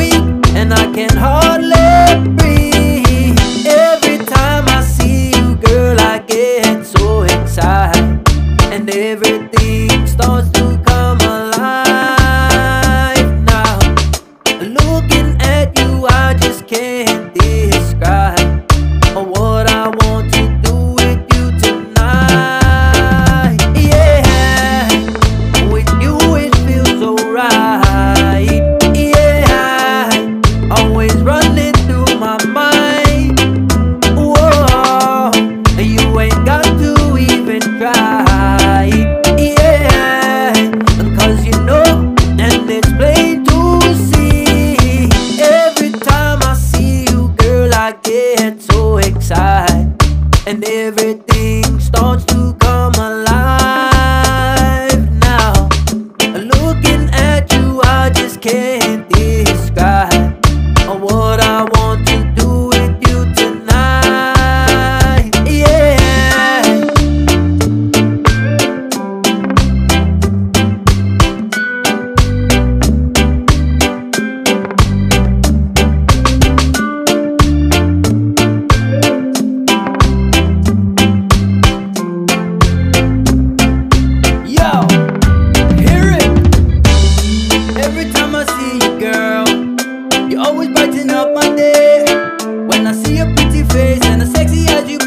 and I can't hold. And everything time I see you, girl. You're always brighten up my day. When I see your pretty face and as sexy as you